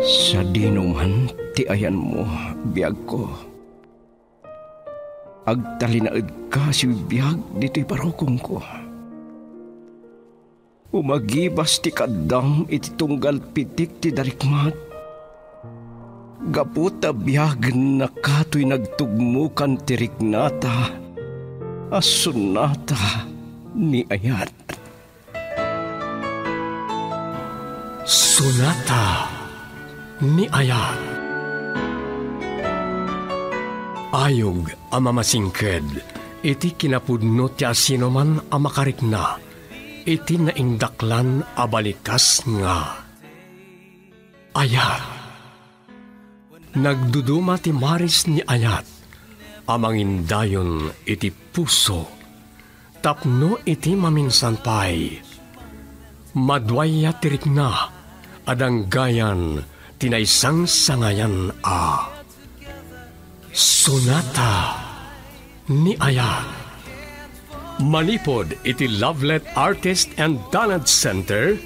Sa dinuman, ti ayan mo, biyag ko. Agtalinaid ka si biyag dito'y parokong ko. Umagibas ti kadam iti tunggal pitik ti darikmat. Gaputa biyag na kato'y nagtugmukan ti riknata. Asunata ni ayat. Sunata ni Ayat. Ayog ang mamasingked, iti kinapudno ti asino man ang makarikna, iti naindaklan abalikas nga. Ayat. Nagduduma ti maris ni Ayat, amangin dayon iti puso, tapno iti maminsan pay. Madwaya tirik na, adang gayan tinaysang sangayan a. Sonata ni Ayat. Manipod iti Lovelet Artist and Talent Center,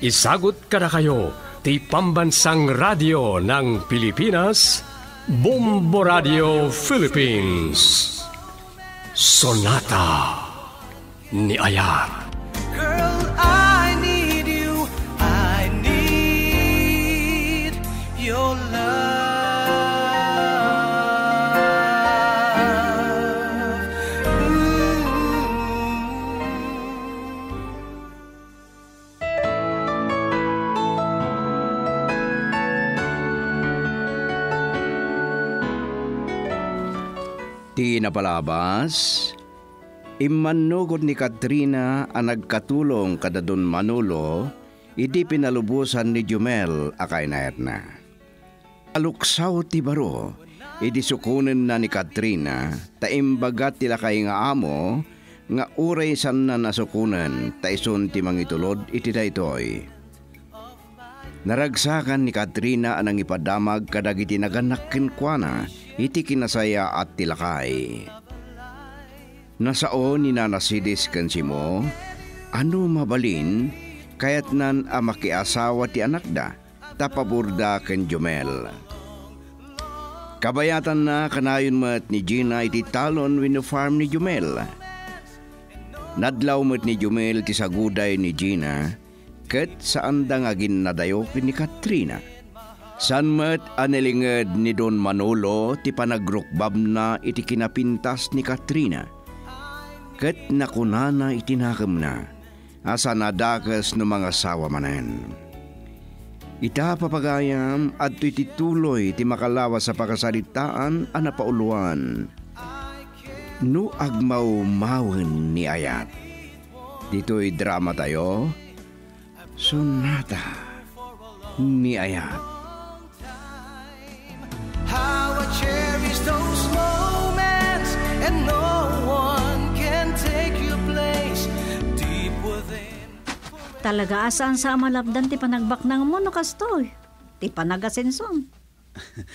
isagot kada kayo ti pambansang radio ng Pilipinas, Bombo Radio Philippines. Sonata ni Ayat. Ti napalabas, imanugod ni Katrina ang nagkatulong kada don Manolo, idi pinalubusan ni Jumel akay na etna. Aluksaw ti baro, idi sukunen na ni Katrina, taimbagat tila kay nga amo, nga uray san na nasukunan, taison ti mangitulod iti daytoy. Naragsakan ni Katrina anang ipadamag kadagiti naganak kenkwana, iti kinasaya at tilakay. Nasao ni nanasidis kan si mo, ano mabalin, kayat nan a makiasawa ti anak da, tapaburda ken Jumel. Kabayatan na kanayon mat ni Gina iti talon wino farm ni Jumel. Nadlaw mat ni Jumel ti saguday ni Gina, ket saan da nga ginadayo ni Katrina Sanmet anelinged ni Don Manolo ti panagrukbab na iti kinapintas ni Katrina. Ket nakunana itinakam na, asa nadakas no mga sawa manen. Ita papagayam at iti tuloy ti makalawa sa pakasalitaan a napauluan. No agmaw mawen ni Ayat. Dito'y drama tayo, Sonata ni Ayat. Talaga asaan sa malabdan ti panagbak ng mo no kastoy. Ti panagasenson.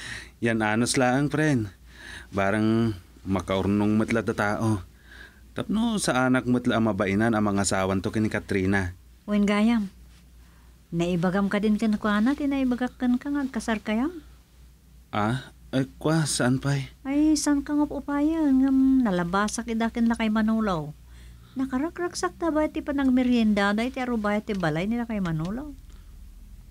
Yan anos lang, friend. Barang makaurnong matla ta tao. Tapno sa anak matla ang mabainan ang mga asawan to kini Katrina. Uwin gayam. Naibagam ka din kan kuana, tinaibagak kan ka kasar kayam. Ah, ay kwa, saan pa'y? Ay, saan ka nga upayan? Ngam, nalabasak idakin la kay Manulaw. Nakarakraksak ta ba ti panang merienda da iti arubay ti balay nila kay Manolo.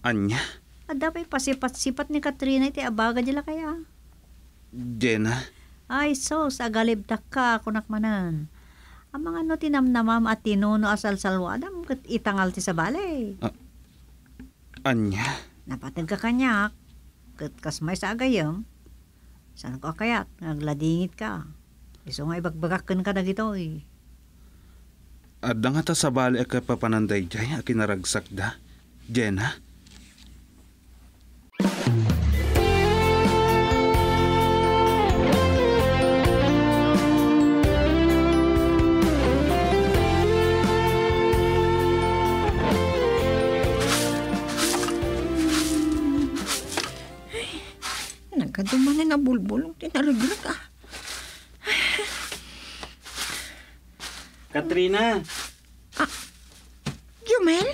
Anya? Ada pa'y pasipat-sipat ni Katrina iti abaga nila kaya. Jenna? Ay sos, agalibtak ka kunak manan. Ang mga no tinamnamam at tinuno asal salwadam itangal ti sa balay. Uh, anya? Napatag ka kanyak. Kat kasmay sa agayam. Saan ko kayat? Nagladingit ka. Iso nga ibagbagakan ka na gito eh. Adda nga ta sa bali ka papananday jay a kinaragsak da. Jenna? Nagkadumanin na bulbulong tinaraglag ah. Katrina! Ah, Jumel?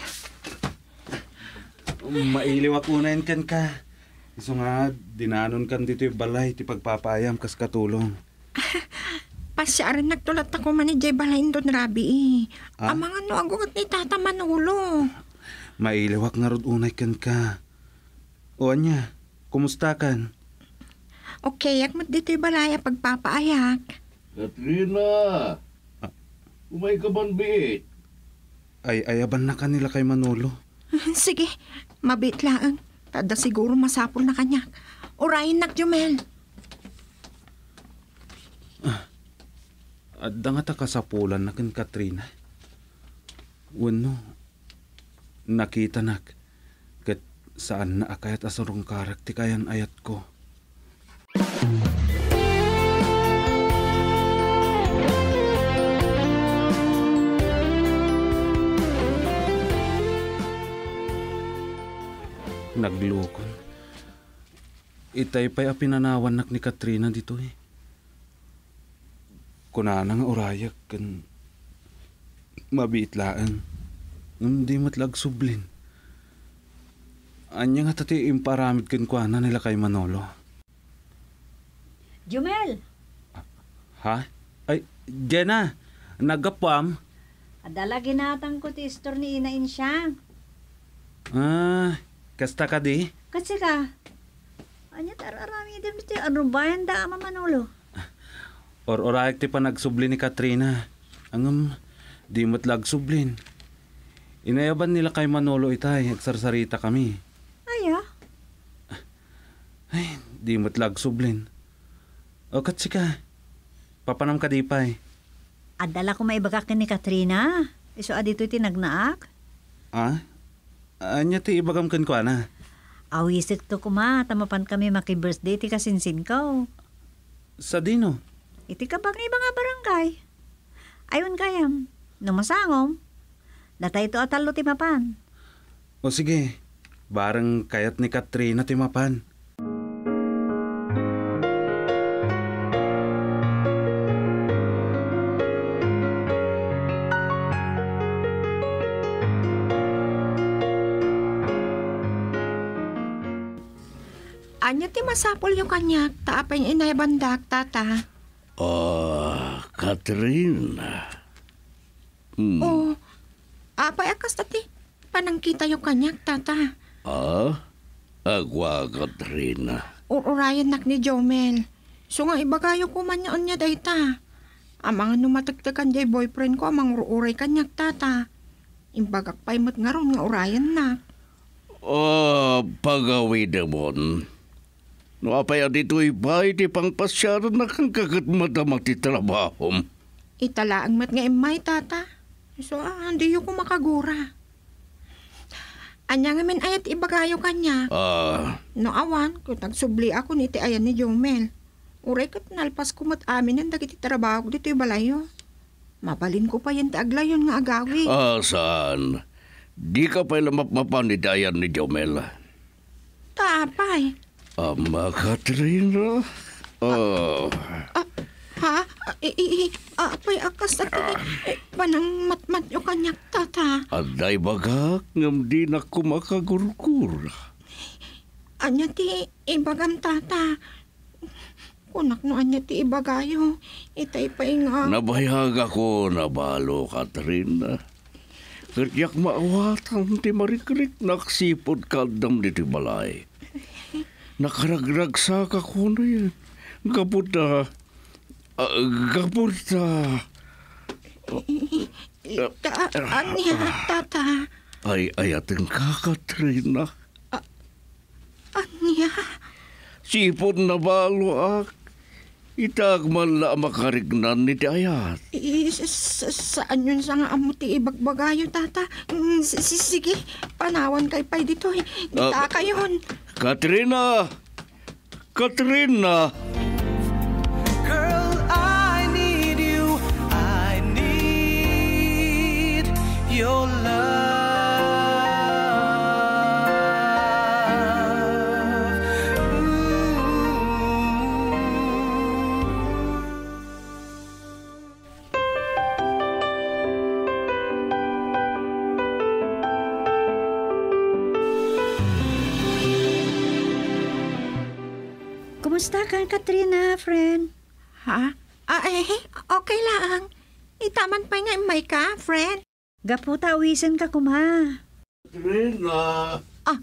Mailiw ako na kan ka. Iso nga, dinanon kan dito yung balay, ti pagpapayam kas katulong. Pasyaran nagtulat ako man ni Jay Balain doon, Rabi eh. Ah? Amang ano agugat ni Tata Manolo. Mailawak nga rod unay kan ka. O anya, kumusta kan? Okay, yak mat dito yung balay pagpapaayak. Katrina! Umay ka man, bit? Ay, ayaban na kanila kay Manolo. Sige, mabit lang. Tada siguro masapol na kanya. Urayin nak, Jumel. At nga ta kasapulan na kan Katrina. Wano, nakita nak. Kat saan na akayat asarong karak ti kayan ayat ko. Naglukon. Itay pa'y apinanawan nak ni Katrina dito eh kunana nga urayak kan mabiitlaan. Hindi matlag sublin. Anya nga tati imparamid kan kuana nila kay Manolo. Jumel, Ha? Ay, Jenna, nagapam. adala ginatang ko ti istor ni Ina Insyang. Ah, kasta ka di? Kasi ka, anya tararami din ti ano bayan da ama Manolo. Or urayak ti pa nagsublin ni Katrina. Angam, di matlag sublin. Inayaban nila kay Manolo itay, agsarsarita kami. Aya, Ay, di matlag sublin. O katsika, papanam ka di pa'y. adala ko maibagak ni Katrina. Iso adito ti nagnaak. Ah? Anya ti ibagam kan ko ana. Awisik to kuma, tamapan kami maki-birthday ti kasinsin ko. Sa dino? Iti kabag ni mga barangay. Ayon kayam, numasangom. Datay to atalo ti mapan. O sige, barang kayat ni Katrina timapan. Anya ti masapol yung kanya. Taapay niya inayabandak, Tata. Ah, Katrina. Hmm. Oh, apay akas tati. Panangkita yung kanya, Tata. Ah? Agwa, Katrina. Ururayan nak ni Jomel. So nga ibagayo ko man niya niya dayta. Amang numatagtagan jay boyfriend ko amang ururay kanyak tata. Imbagak pa'y mat nga ron nga urayan na. Ah, pagawi demon. No apay dito ibay di pang pasyaran na kang kagat madamak ti trabaho. Italaang mat nga imay tata. So ah, hindi ko makagura. Anya nga men ayat ibagayo kanya. Ah, No awan, kung tagsubli ako ni ti ayan ni Jomel. Uray kat nalpas ko mat amin ang dagiti trabaho ko dito balayo. Mabalin ko pa yan ti aglayon nga agawi. ah, saan? Di ka pa lamap-mapan ni Dayan ni Jomel. Tapay. Ama, Katrina. Oh, Ah, ha? Ah, I, i, i, ah, apay akas na eh, panang matmat yung kanyak tata. aday bagak ngam di na kumakagurkur. Anya ti ibagam tata. Kunak no anya ti ibagayo. Itay pa nga. Nabayag ako na balo, Katrina. Katiyak maawatan ti marikrik naksipod kadam di ti balay. Nakaragrag sa kako na yan. Kaputa. Uh, kaputa. Ita, anya tata. Ay ayatin ka, Katrina. Anya. Sipod na balo ak. Itag man la makarignan ni ti ayat. I, sa, sa, saan yun sa nga amo ti ibagbagayo tata? Mm, Sige, panawan kay pay dito eh. Dita Ah, kayon. Katrina! Katrina! Girl, Kumusta ka, Katrina, friend? Ha? Ah, eh, okay lang. Itaman pa nga may ka, friend. Gaputa, awisin ka kuma. Ah,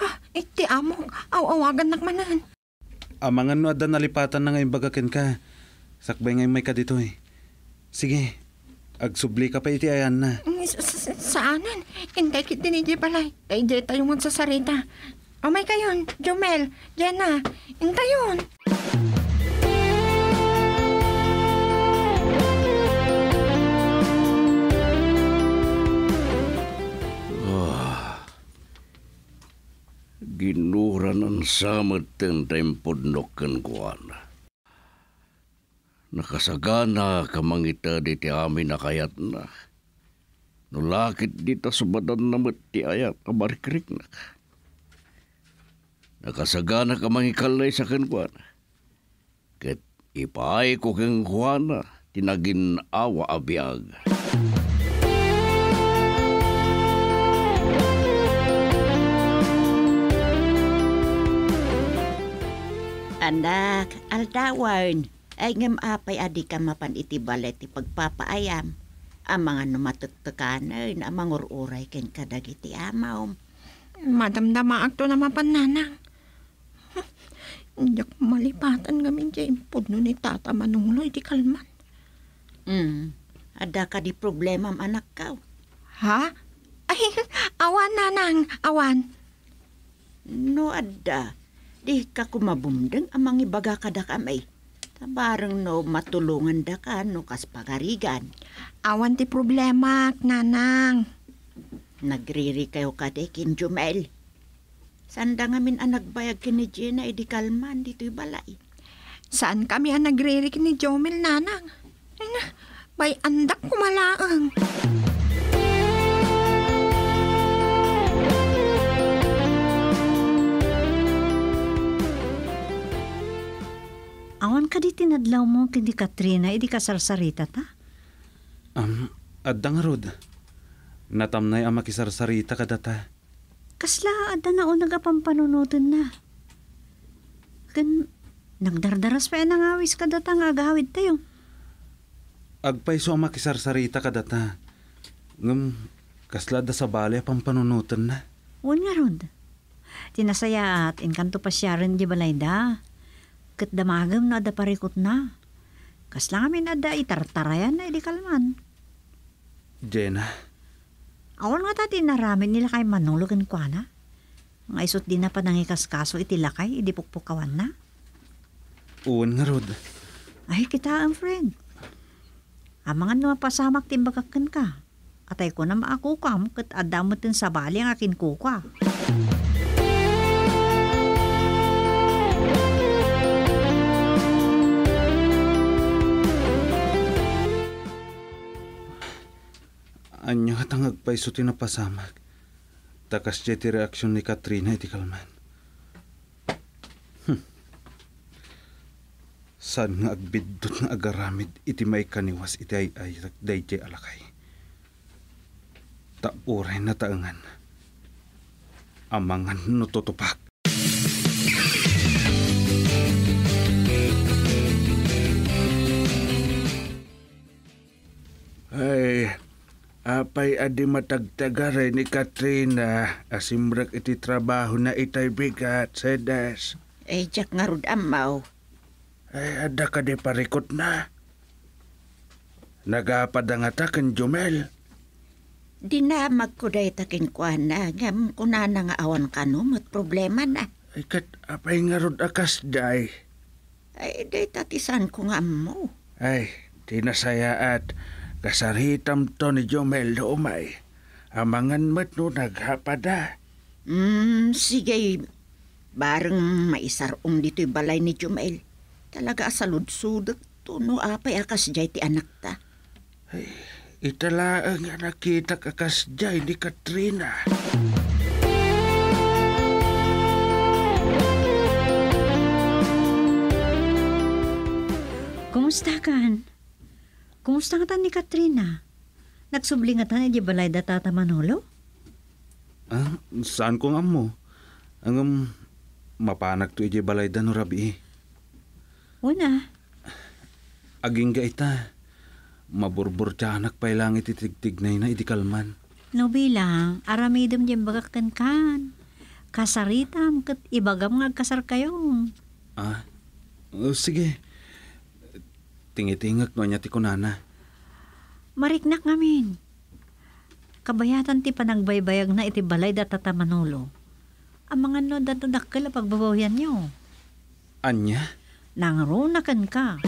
ha, iti amo. Aw-awagan nakmanan. Amangan no ada nalipatan na ngayon bagakin ka. Sakbay ngayon may ka dito eh. Sige, agsubli ka pa iti ayan na. Mm, sa- sa- Saanan? Hindi kit din iti balay. Tay di tayo magsasarita. O may kayon, Jomel, Jenna, intay yun. Ginuran ang samad ten tempod noken kuana. Nakasagana ka mangita di amin nakayat na. Nulakit dito sa badan na ti ayat kabarikrik na. Nakasagana ka mangikalay sa kenkwana. Ket ipaay ko keng kuana tinagin awa abiyag. Anak, aldawan. Ay ngam apay adi ka mapan iti balet ti pagpapaayam. Ang mga numatagtakanan, ang mga ururay ken kadag iti amaw. Madamdama akto na mapananang. Hindi ako malipatan ngamin dyan. Pudno ni tata manuloy di kalman. Hmm, ada ka di problema am anak ka. Ha? Ay, awan nanang, awan. No ada, di ka kumabumdeng ang mga ibaga kada kamay. Tabarang no matulungan da ka no kas pagarigan. Awan ti problema, nanang. Nagriri kayo kade kin Jumel. Sanda ngamin ang nagbayag kini Gina edi kalman dito'y balay. Saan kami ang nagririk ni Jomel, nanang? Ay na, bay andak kumalaang. Awan ka di tinadlaw mo kindi Katrina, idi ka sarsarita ta? Um, adda nga rod. Natamnay ang makisarsarita ka data. Kasla, ada na o nagapampanunutan na. Kan, nagdardaras pa yan ang awis ka data nga agawid tayo. Agpay so ang makisarsarita ka data. Ngam, kasla da sa bali pang panunutan na. Uwan nga rod. Tinasaya at inkanto pa siya rin di balay da. Kat damagam na ada parikot na. Kasla kami na da itartarayan na idi kalman. Jenna, Awan nga tati naramin nila kay manulugan kwa na. Nga isot din na pa nangikaskaso iti lakay, idi pukpukawan na. uwan nga rod. Ay, kita ang friend. Amangan na mapasamak timbagakan ka. Atay ko na maakukam kat adamot din sa bali ang akin kuka. Anya nga tang agpay so tinapasamak. Takas jay ti reaksyon ni Katrina iti kalman. Hmm. Saan nga agbidot nga agaramid iti may kaniwas iti ay ay dayjay alakay. Tauray na taangan. Amangan no tutupak. Ay, apay adi matagtagaray ni Katrina asimrak iti trabaho na itay bigat sedas. Eh, jak nga rod amaw. Ay, ada ka di parikot na. Nagapadangata kan Jumel. Dinamag ko day takin kwa na. Ngam ko na nga awan ka no, mat problema na. Ay, kat apay nga rod akas day. Ay, day tatisan ko nga mo. Ay, tinasaya at kasaritam to ni Jumel do umay. Amangan mat no naghapada. Hmm, sige. Bareng maisarong dito'y balay ni Jumel. Talaga asalud-sudak to no apay akas jay ti anak ta. Itala ang nakita kakas jay ni Katrina. Kumusta kan? Kumusta nga ni Katrina? Nagsubli nga ni di balay da tata Manolo? Ah, saan ko nga mo? Ang um, mapanak to balay da no rabi. Una, Aging ga ita. Maburbur tiyanak pa ilang ititigtignay na idikalman. no bilang, aramidom dyan bagakkan kan. Kasaritam, kat ibagam nga kasar kayo. Ah, oh, sige. Tingitingak no niya ti kunana. Mariknak ngamin. Kabayatan ti panagbaybayag na iti balay datata Manolo. Ang mga no datadakkel pagbabawian nyo. Anya? Nangrunakan ka.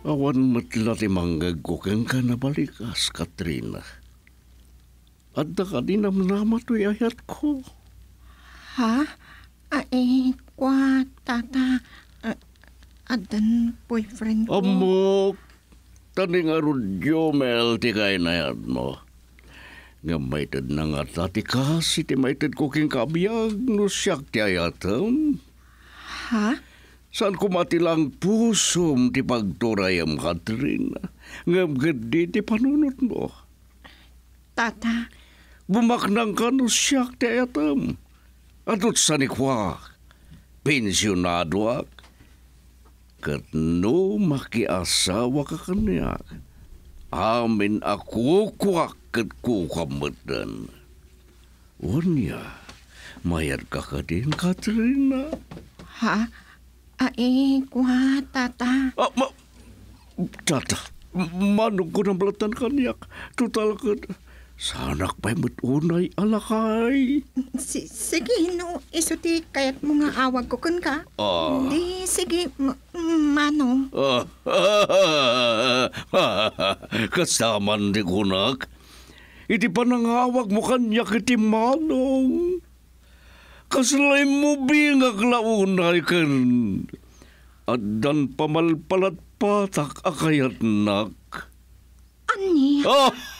Awan matla ti manggagukeng ka na balikas, Katrina. Adda ka din namnama to'y ayat ko. Ha? Ay, kwa, tata. Adan boyfriend ko. Amok, tani nga Jomel ti kay na yan mo. Nga maited na nga tati kasi ti maited ko king kabiyag no siyak ti ayatam. Ha? Saan kumatilang pusom ti pagturayam, Katrina? Nga gadi ti panunot mo. Tata, Bumaknang ka no siyak ti ayatam. Atut sa nikwa, pensyonado ak. Kat no makiasawa ka kanyak. Amin ako kwak kat kukamatan. Unya, mayad ka ka din, Katrina. ha? Ay, kwa, tata. Ah, ma... Tata, manong ko ng balatan kanyak. Total ka Sanak pa'y matunay alakay. Si, sige, no, iso ti kayat mo nga awag ko kun ka. Ah. Di, sige, ma- mano. Ah, Kasaman di kunak. Iti panangawag mo kanya kiti manong. Kaslay mo bingag launay kan. Adan pamalpalat patak akayat nak. Ani? Ah!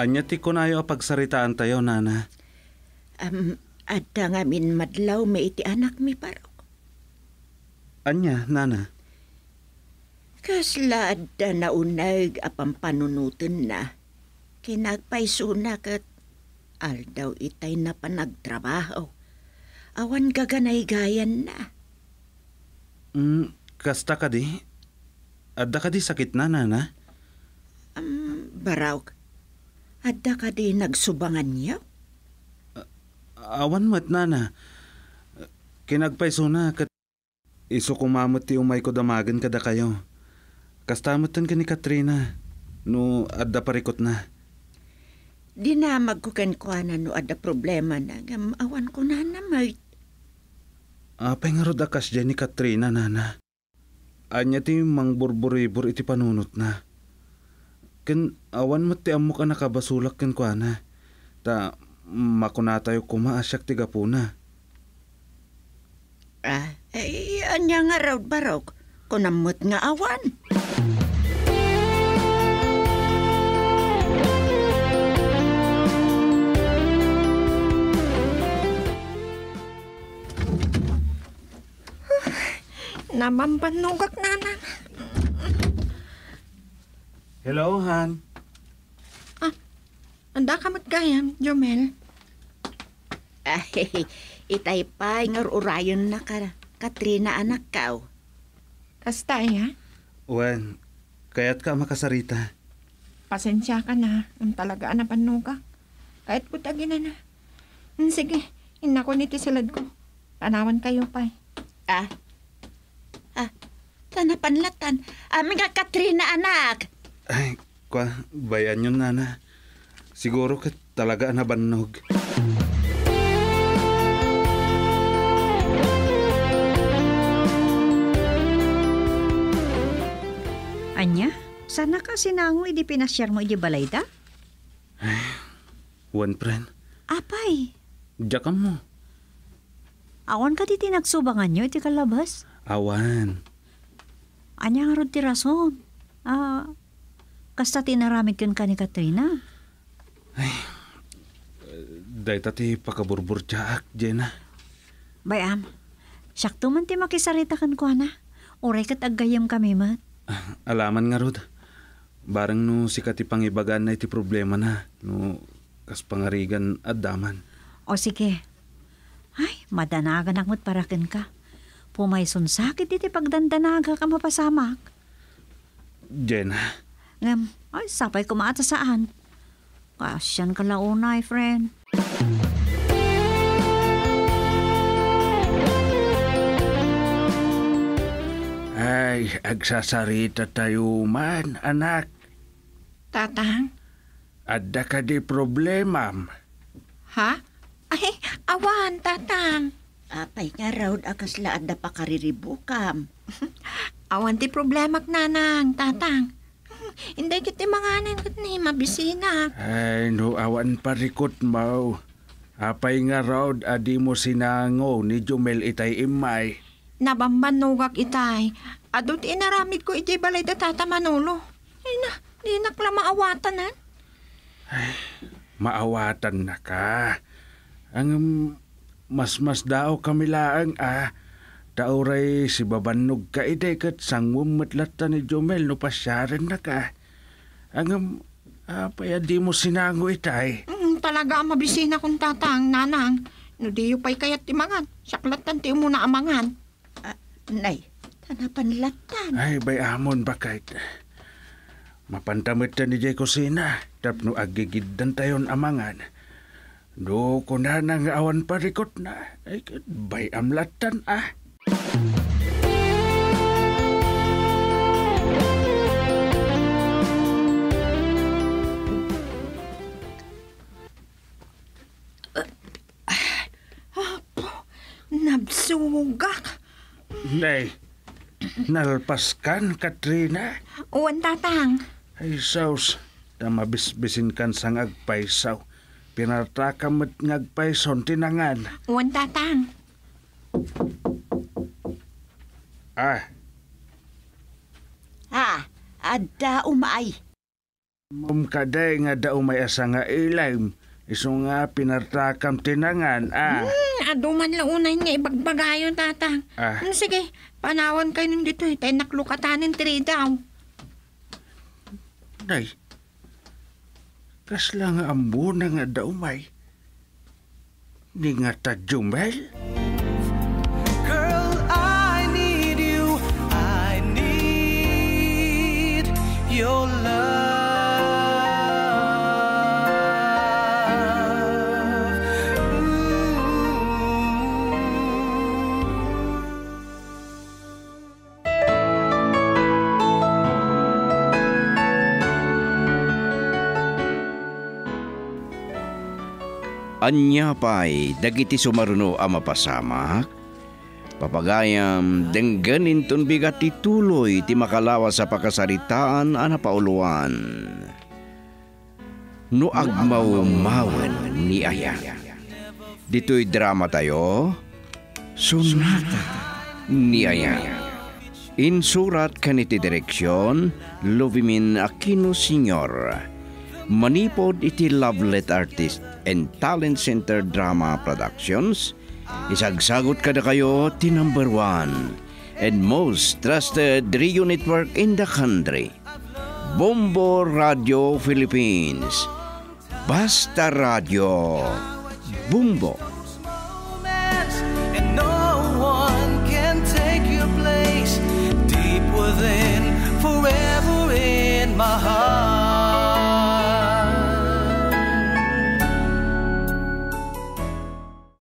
Anya ti kunayo pagsaritaan tayo, nana. Am, adda nga min madlaw may iti anak mi parok. Anya, nana. Kasla adda na unag apang panunutin na. Kinagpaiso na kat aldaw itay na panagtrabaho. Awan gaganay gayan na. Mm, kasta ka di? Adda ka di sakit na, nana? Am, baraw, adda ka di nagsubangan niya? Awan mat, nana. Kinagpaiso na kat iso kumamot ti umay ko damagan kada kayo. Kastamatan ka ni Katrina. No, adda parikot na. Di na na no adda problema na. Ngam, awan ko na na may Apay nga rod akas dyan ni Katrina, nana. Anya ti mang burburibur iti panunot na. Ken awan mo ti amo ka nakabasulak ken kwa na. Ta makuna tayo kumaasyak ti gapuna. Ah, eh, anya nga raw barok. Kunamot nga awan. Namambanugak na na. Hello, Han. Anda ka matgayam, Jomel. Ay, itay pa nga urayon na ka. Katrina anak kao. Kasta ya. Wen, kayat ka makasarita. Pasensya ka na. Ang talaga na panuga. Kahit butagin na na. Hmm, Sige, inako ni tisilad ko. Tanawan kayo pa. Ah, ah, sana panlatan. Ami nga Katrina anak. Ay, kwa, bayan yun, nana. Siguro ka talaga nabannog. Anya? Sana ka sinango idi pinasyar mo idi balay da? One friend, Apay, diyan mo. awan ka di tinagsubangan nyo iti kalabas. Awan. Anya nga ron ti rason. Ah, kasta tinaramid kan ka ni Katrina. Day tati pakaburbur jaak, Jenna. Bayam, sakto man ti makisarita kan ko na. Uray kat aggayam kami mat. Alaman nga rod. Barang no sikat ipangibagan na iti problema na. No kas pangarigan at daman. O sige. Ay, madanagan akmat parakin ka. Pumayson sakit iti pagdandanaga ka mapasamak. Jenna, Ngam, ay, sapay kumaata saan. Kasyan ka launay, friend. Ay, agsasarita tayo man, anak. Tatang? Adda ka di problema. Ha? Ay, awan, tatang. Apay nga raw akas laad na pakariribukam. Awan ti problema nanang, tatang. Hindi kiti manganan kat ni mabisina. Ay, no awan parikot mo. Apay nga raw adi mo sinango ni Jumel itay imay. Nabambanugak itay. Adot inaramid ko iti balay da tata Manolo. Ay na, di nakla maawatan na. Maawatan na ka. Ang um, mas-mas daw kami laang ah. Tauray si babanog ka ide kat sangwam matlata ni Jumel no pasyaran na ka. Ang um, apay adi mo sinango itay. Mm, talaga ang mabisina kong tatang, nanang. No di pa'y kayat timangan. Saklatan ti mo na amangan. Nay, tanapan latan. Ay, bay amon ba kahit mapantamit ni Jay Kusina. Tapno agigiddan tayon amangan. Do ko na nang awan parikot na. Ay, bay amlatan ah. Nabsugak. Nay, nalpaskan, Katrina. Uwan tatang. Ay, saus. Tamabisbisin kan sang agpaysaw. Pinartakamot ngagpayson tinangan. Uwan tatang. Ah, Ha, adda umay. mum kaday nga daw may asa nga ilaym. Iso nga pinartakam tinangan. Ah, Hmm, aduman launay nga ibagbagayon tatang. ah. Hmm, sige, panawan kayo nung dito. Tayo naklukatanin tiri daw. Nay, kasla nga ambo na nga daw may. Di nga ta Jumel? Girl, Anya pa'y dagiti sumaruno a mapasamak. Papagayam, dengganin ton bigat ti tuloy ti makalawa sa pakasaritaan a napauluan. No agmaw-mawen ni Aya. Dito'y drama tayo, Sonata ni Aya. Insurat kaniti direksyon, Lovimin Aquino Sr. Manipod iti Lovelet Artist and Talent Center Drama Productions. Isagsagot kada kayo ti number one and most trusted radio network in the country. Bombo Radio Philippines. Basta Radio. Bumbo.